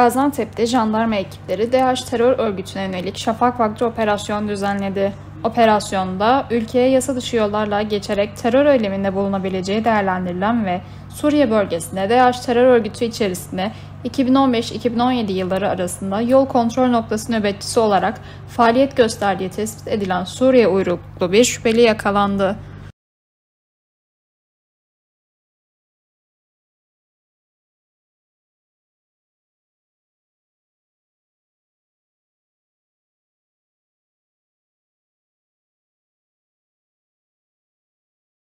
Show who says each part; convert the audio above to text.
Speaker 1: Gaziantep'te jandarma ekipleri DH terör örgütüne yönelik şafak vakti operasyon düzenledi. Operasyonda ülkeye yasa dışı yollarla geçerek terör eyleminde bulunabileceği değerlendirilen ve Suriye bölgesinde DH terör örgütü içerisinde 2015-2017 yılları arasında yol kontrol noktası nöbetçisi olarak faaliyet gösterdiği tespit edilen Suriye uyruklu bir şüpheli yakalandı.